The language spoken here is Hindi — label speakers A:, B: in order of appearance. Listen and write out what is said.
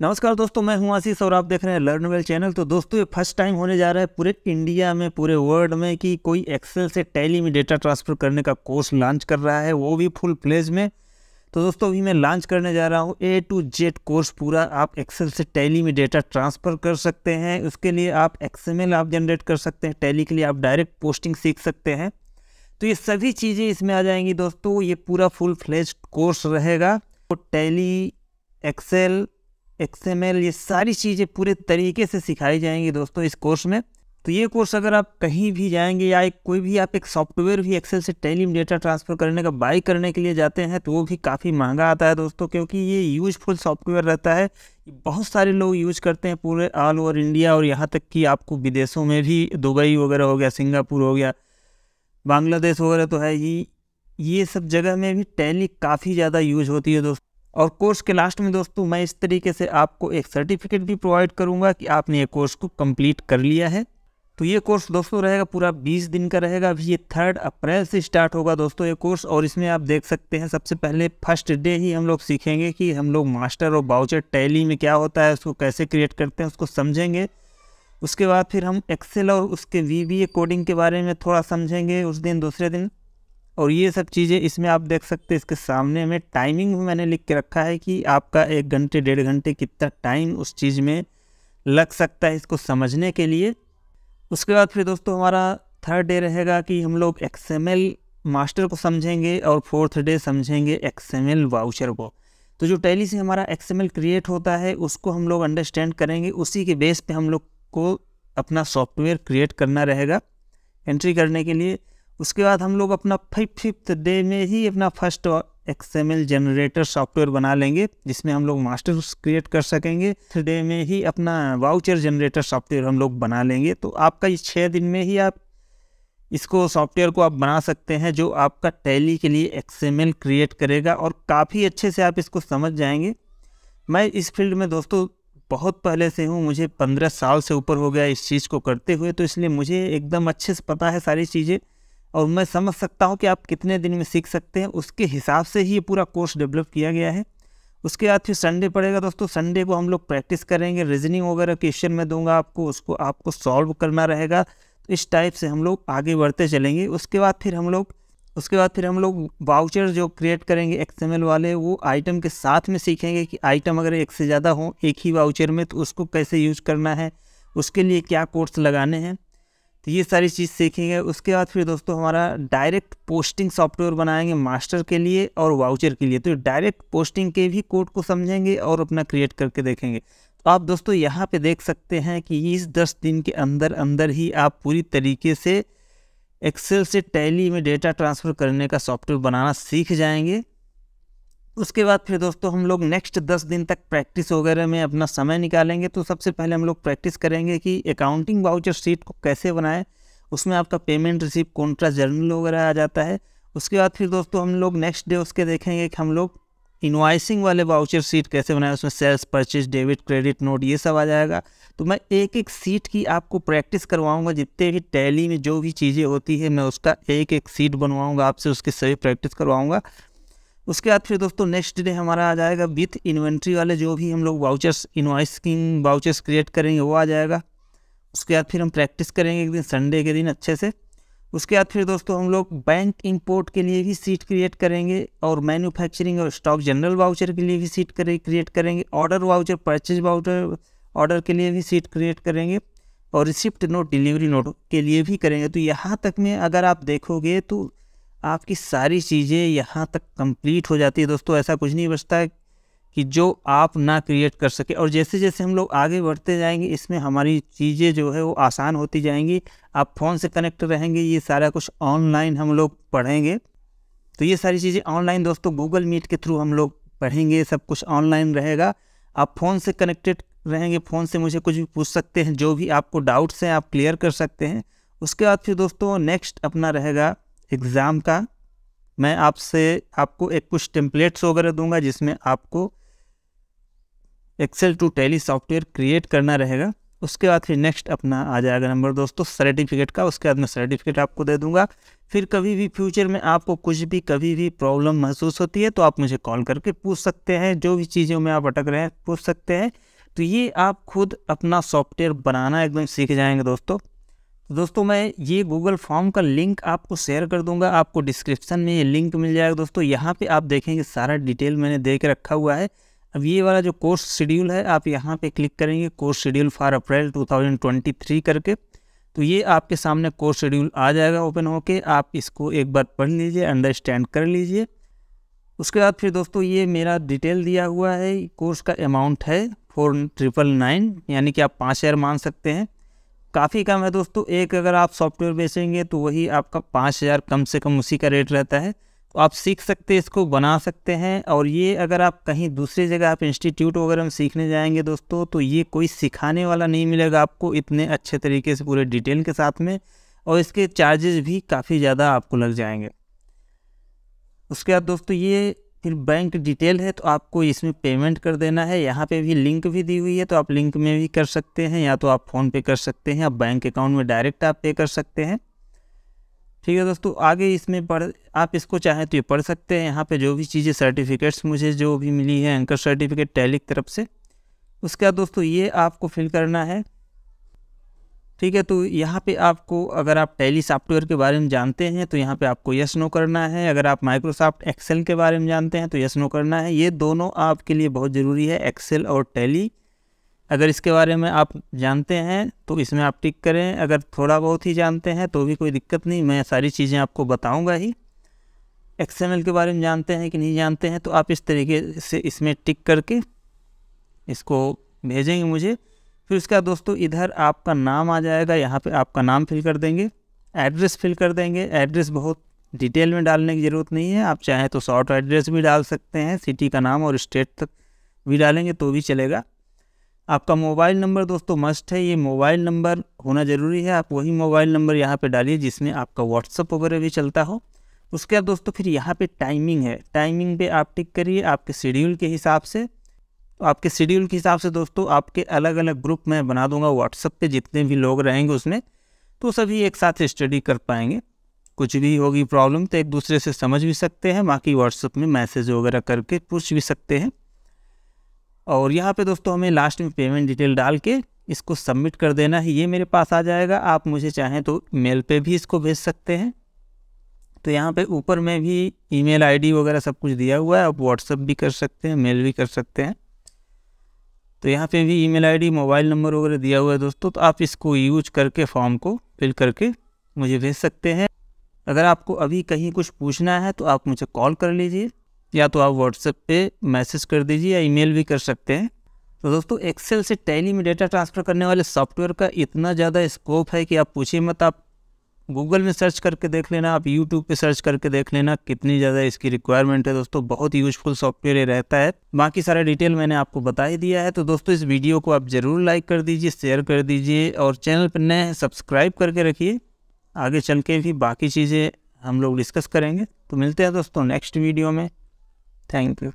A: नमस्कार दोस्तों, मैं हूँ आशीष और आप देख रहे हैं लर्न वेल चैनल। तो दोस्तों, ये फ़र्स्ट टाइम होने जा रहा है पूरे इंडिया में, पूरे वर्ल्ड में कि कोई एक्सेल से टैली में डेटा ट्रांसफ़र करने का कोर्स लॉन्च कर रहा है, वो भी फुल प्लेज में। तो दोस्तों, अभी मैं लॉन्च करने जा रहा हूँ। ए टू जेड कोर्स पूरा आप एक्सेल से टैली में डेटा ट्रांसफ़र कर सकते हैं। उसके लिए आप एक्सएमएल आप जनरेट कर सकते हैं। टैली के लिए आप डायरेक्ट पोस्टिंग सीख सकते हैं। तो ये सभी चीज़ें इसमें आ जाएँगी दोस्तों। ये पूरा फुल फ्लेज कोर्स रहेगा। तो टैली एक्सेल एक्सएमएल ये सारी चीज़ें पूरे तरीके से सिखाई जाएँगी दोस्तों इस कोर्स में। तो ये कोर्स अगर आप कहीं भी जाएँगे या एक कोई भी आप एक सॉफ्टवेयर भी एक्सेल से टेलीम डेटा ट्रांसफ़र करने का बाई करने के लिए जाते हैं तो वो भी काफ़ी महँगा आता है दोस्तों क्योंकि ये यूजफुल सॉफ्टवेयर रहता है। बहुत सारे लोग यूज़ करते हैं पूरे ऑल ओवर इंडिया और यहाँ तक कि आपको विदेशों में भी दुबई वगैरह हो गया, सिंगापुर हो गया, बांग्लादेश वगैरह तो है ही। ये सब जगह में भी टैली काफ़ी ज़्यादा यूज़ होती है दोस्तों। और कोर्स के लास्ट में दोस्तों, मैं इस तरीके से आपको एक सर्टिफिकेट भी प्रोवाइड करूँगा कि आपने ये कोर्स को कंप्लीट कर लिया है। तो ये कोर्स दोस्तों रहेगा, पूरा 20 दिन का रहेगा। अभी ये थर्ड अप्रैल से स्टार्ट होगा दोस्तों ये कोर्स और इसमें आप देख सकते हैं, सबसे पहले फ़र्स्ट डे ही हम लोग सीखेंगे कि हम लोग मास्टर और बाउचर टैली में क्या होता है, उसको कैसे क्रिएट करते हैं, उसको समझेंगे। उसके बाद फिर हम एक्सेल और उसके वी कोडिंग के बारे में थोड़ा समझेंगे, उस दिन, दूसरे दिन। और ये सब चीज़ें इसमें आप देख सकते हैं, इसके सामने में टाइमिंग भी मैंने लिख के रखा है कि आपका एक घंटे, डेढ़ घंटे कितना टाइम उस चीज़ में लग सकता है इसको समझने के लिए। उसके बाद फिर दोस्तों हमारा थर्ड डे रहेगा कि हम लोग एक्सएमएल मास्टर को समझेंगे और फोर्थ डे समझेंगे एक्सएमएल वाउचर को। तो जो टैली से हमारा एक्सएमएल क्रिएट होता है, उसको हम लोग अंडरस्टैंड करेंगे, उसी के बेस पे हम लोग को अपना सॉफ्टवेयर क्रिएट करना रहेगा एंट्री करने के लिए। उसके बाद हम लोग अपना फिफ्थ डे में ही अपना फ़र्स्ट एक्सएमएल जनरेटर सॉफ्टवेयर बना लेंगे, जिसमें हम लोग मास्टर क्रिएट कर सकेंगे। डे में ही अपना वाउचर जनरेटर सॉफ्टवेयर हम लोग बना लेंगे। तो आपका इस छः दिन में ही आप इसको सॉफ्टवेयर को आप बना सकते हैं, जो आपका टैली के लिए एक्सएमएल क्रिएट करेगा। और काफ़ी अच्छे से आप इसको समझ जाएँगे। मैं इस फ़ील्ड में दोस्तों बहुत पहले से हूँ, मुझे पंद्रह साल से ऊपर हो गया इस चीज़ को करते हुए तो इसलिए मुझे एकदम अच्छे से पता है सारी चीज़ें। और मैं समझ सकता हूँ कि आप कितने दिन में सीख सकते हैं। उसके हिसाब से ही ये पूरा कोर्स डेवलप किया गया है। उसके बाद फिर संडे पड़ेगा दोस्तों। संडे को हम लोग प्रैक्टिस करेंगे। रीजनिंग वगैरह क्वेश्चन में दूँगा आपको। उसको आपको सॉल्व करना रहेगा। तो इस टाइप से हम लोग आगे बढ़ते चलेंगे। उसके बाद फिर हम लोग, उसके बाद फिर हम लोग वाउचर जो क्रिएट करेंगे एक्सएमएल वाले, वो आइटम के साथ में सीखेंगे कि आइटम अगर एक से ज़्यादा हो, एक ही वाउचर में तो उसको कैसे यूज़ करना है, उसके लिए क्या कोर्स लगाने हैं। तो ये सारी चीज़ सीखेंगे उसके बाद फिर दोस्तों हमारा डायरेक्ट पोस्टिंग सॉफ्टवेयर बनाएँगे मास्टर के लिए और वाउचर के लिए। तो डायरेक्ट पोस्टिंग के भी कोड को समझेंगे और अपना क्रिएट करके देखेंगे। तो आप दोस्तों यहाँ पे देख सकते हैं कि इस दस दिन के अंदर अंदर ही आप पूरी तरीके से एक्सेल से टैली में डेटा ट्रांसफ़र करने का सॉफ्टवेयर बनाना सीख जाएँगे। उसके बाद फिर दोस्तों हम लोग नेक्स्ट दस दिन तक प्रैक्टिस वगैरह में अपना समय निकालेंगे। तो सबसे पहले हम लोग प्रैक्टिस करेंगे कि अकाउंटिंग वाउचर सीट को कैसे बनाएँ, उसमें आपका पेमेंट रिसीप कॉन्ट्रा जर्नल वगैरह आ जाता है। उसके बाद फिर दोस्तों हम लोग नेक्स्ट डे उसके देखेंगे कि हम लोग इन्वाइसिंग वाले वाउचर सीट कैसे बनाए, उसमें sales purchase debit credit note ये सब आ जाएगा। तो मैं एक एक सीट की आपको प्रैक्टिस करवाऊँगा, जितने भी टैली में जो भी चीज़ें होती है, मैं उसका एक एक सीट बनवाऊँगा, आपसे उसकी सभी प्रैक्टिस करवाऊँगा। उसके बाद फिर दोस्तों नेक्स्ट डे हमारा आ जाएगा विथ इन्वेंट्री वाले जो भी हम लोग vouchers invoicing vouchers create करेंगे, वो आ जाएगा। उसके बाद फिर हम प्रैक्टिस करेंगे एक दिन संडे के दिन अच्छे से। उसके बाद फिर दोस्तों हम लोग बैंक इंपोर्ट के लिए भी सीट क्रिएट करेंगे और मैन्युफैक्चरिंग और स्टॉक जनरल वाउचर के लिए भी सीट करें क्रिएट करेंगे। Order voucher purchase voucher order के लिए भी सीट क्रिएट करेंगे और रिसिप्ट नोट डिलीवरी नोट के लिए भी करेंगे। तो यहाँ तक में अगर आप देखोगे तो आपकी सारी चीज़ें यहाँ तक कंप्लीट हो जाती है दोस्तों, ऐसा कुछ नहीं बचता है कि जो आप ना क्रिएट कर सके। और जैसे जैसे हम लोग आगे बढ़ते जाएँगे, इसमें हमारी चीज़ें जो है वो आसान होती जाएँगी। आप फ़ोन से कनेक्ट रहेंगे, ये सारा कुछ ऑनलाइन हम लोग पढ़ेंगे। तो ये सारी चीज़ें ऑनलाइन दोस्तों गूगल मीट के थ्रू हम लोग पढ़ेंगे, सब कुछ ऑनलाइन रहेगा। आप फ़ोन से कनेक्टेड रहेंगे, फ़ोन से मुझे कुछ भी पूछ सकते हैं, जो भी आपको डाउट्स हैं, आप क्लियर कर सकते हैं। उसके बाद फिर दोस्तों नेक्स्ट अपना रहेगा एग्ज़ाम का, मैं आपसे, आपको एक कुछ टेम्पलेट्स वगैरह दूँगा जिसमें आपको Excel to Tally software create करना रहेगा। उसके बाद फिर नेक्स्ट अपना आ जाएगा नंबर दोस्तों सर्टिफिकेट का। उसके बाद मैं सर्टिफिकेट आपको दे दूँगा। फिर कभी भी फ्यूचर में आपको कुछ भी, कभी भी प्रॉब्लम महसूस होती है तो आप मुझे कॉल करके पूछ सकते हैं। जो भी चीज़ों में आप अटक रहे हैं, पूछ सकते हैं। तो ये आप खुद अपना सॉफ्टवेयर बनाना एकदम सीख जाएँगे दोस्तों। तो दोस्तों, मैं ये गूगल फॉर्म का लिंक आपको शेयर कर दूँगा। आपको डिस्क्रिप्शन में ये लिंक मिल जाएगा दोस्तों। यहाँ पे आप देखेंगे सारा डिटेल मैंने दे के रखा हुआ है। अब ये वाला जो कोर्स शेड्यूल है, आप यहाँ पे क्लिक करेंगे कोर्स शेड्यूल फॉर अप्रैल 2023 करके। तो ये आपके सामने कोर्स शेड्यूल आ जाएगा ओपन होके। आप इसको एक बार पढ़ लीजिए अंडरस्टैंड कर लीजिए। उसके बाद फिर दोस्तों, ये मेरा डिटेल दिया हुआ है। कोर्स का अमाउंट है फोर ट्रिपल नाइन यानी कि आप पाँच हज़ार मान सकते हैं। काफ़ी कम है दोस्तों। एक अगर आप सॉफ्टवेयर बेचेंगे तो वही आपका पाँच हज़ार कम से कम उसी का रेट रहता है। तो आप सीख सकते हैं, इसको बना सकते हैं और ये अगर आप कहीं दूसरी जगह आप इंस्टीट्यूट वगैरह में सीखने जाएँगे दोस्तों तो ये कोई सिखाने वाला नहीं मिलेगा आपको इतने अच्छे तरीके से पूरे डिटेल के साथ में और इसके चार्जेस भी काफ़ी ज़्यादा आपको लग जाएँगे। उसके बाद दोस्तों ये फिर बैंक डिटेल है तो आपको इसमें पेमेंट कर देना है। यहाँ पे भी लिंक भी दी हुई है तो आप लिंक में भी कर सकते हैं, या तो आप फ़ोन पे कर सकते हैं, या बैंक अकाउंट में डायरेक्ट आप पे कर सकते हैं। ठीक है दोस्तों, आगे इसमें पढ़, आप इसको चाहें तो ये पढ़ सकते हैं। यहाँ पे जो भी चीज़ें सर्टिफिकेट्स मुझे जो भी मिली है एंकर सर्टिफिकेट टैली तरफ़ से, उसके बाद दोस्तों ये आपको फिल करना है। ठीक है तो यहाँ पे आपको अगर आप टैली सॉफ्टवेयर के बारे में जानते हैं तो यहाँ पे आपको यस नो करना है। अगर आप माइक्रोसॉफ्ट एक्सेल के बारे में जानते हैं तो यस नो करना है। ये दोनों आपके लिए बहुत ज़रूरी है, एक्सेल और टैली। अगर इसके बारे में आप जानते हैं तो इसमें आप टिक करें। अगर थोड़ा बहुत ही जानते हैं तो भी कोई दिक्कत नहीं, मैं सारी चीज़ें आपको बताऊँगा ही। एक्सएमएल के बारे में जानते हैं कि नहीं जानते हैं तो आप इस तरीके से इसमें टिक करके इसको भेजेंगे मुझे। फिर उसके बाद दोस्तों, इधर आपका नाम आ जाएगा, यहाँ पे आपका नाम फिल कर देंगे एड्रेस फिल कर देंगे। एड्रेस बहुत डिटेल में डालने की ज़रूरत नहीं है, आप चाहें तो शॉर्ट एड्रेस भी डाल सकते हैं सिटी का नाम और स्टेट तक भी डालेंगे तो भी चलेगा। आपका मोबाइल नंबर दोस्तों मस्ट है, ये मोबाइल नंबर होना ज़रूरी है, आप वही मोबाइल नंबर यहाँ पे डालिए जिसमें आपका व्हाट्सअप वगैरह भी चलता हो। उसके बाद दोस्तों फिर यहाँ पे टाइमिंग है टाइमिंग पे आप टिक करिए आपके शेड्यूल के हिसाब से। तो आपके शेड्यूल के हिसाब से दोस्तों, आपके अलग अलग ग्रुप मैं बना दूँगा व्हाट्सअप पे जितने भी लोग रहेंगे उसमें तो सभी एक साथ स्टडी कर पाएँगे। कुछ भी होगी प्रॉब्लम तो एक दूसरे से समझ भी सकते हैं, बाकी व्हाट्सअप में मैसेज वगैरह करके पूछ भी सकते हैं। और यहाँ पे दोस्तों हमें लास्ट में पेमेंट डिटेल डाल के इसको सबमिट कर देना है, ये मेरे पास आ जाएगा। आप मुझे चाहें तो मेल पे भी इसको भेज सकते हैं। तो यहाँ पे ऊपर में भी ईमेल आईडी वगैरह सब कुछ दिया हुआ है, आप व्हाट्सअप भी कर सकते हैं मेल भी कर सकते हैं। तो यहाँ पे भी ईमेल आईडी, मोबाइल नंबर वगैरह दिया हुआ है दोस्तों तो आप इसको यूज़ करके फॉर्म को फिल करके मुझे भेज सकते हैं। अगर आपको अभी कहीं कुछ पूछना है तो आप मुझे कॉल कर लीजिए, या तो आप व्हाट्सएप पे मैसेज कर दीजिए या ईमेल भी कर सकते हैं। तो दोस्तों एक्सेल से टैली में डेटा ट्रांसफ़र करने वाले सॉफ्टवेयर का इतना ज़्यादा स्कोप है कि आप पूछिए मत, आप गूगल में सर्च करके देख लेना, आप यूट्यूब पे सर्च करके देख लेना, कितनी ज़्यादा इसकी रिक्वायरमेंट है दोस्तों, बहुत यूजफुल सॉफ्टवेयर रहता है। बाकी सारा डिटेल मैंने आपको बता ही दिया है तो दोस्तों इस वीडियो को आप ज़रूर लाइक कर दीजिए शेयर कर दीजिए, और चैनल पर नए सब्सक्राइब करके रखिए। आगे चल के भी बाकी चीज़ें हम लोग डिस्कस करेंगे। तो मिलते हैं दोस्तों नेक्स्ट वीडियो में। Thank you.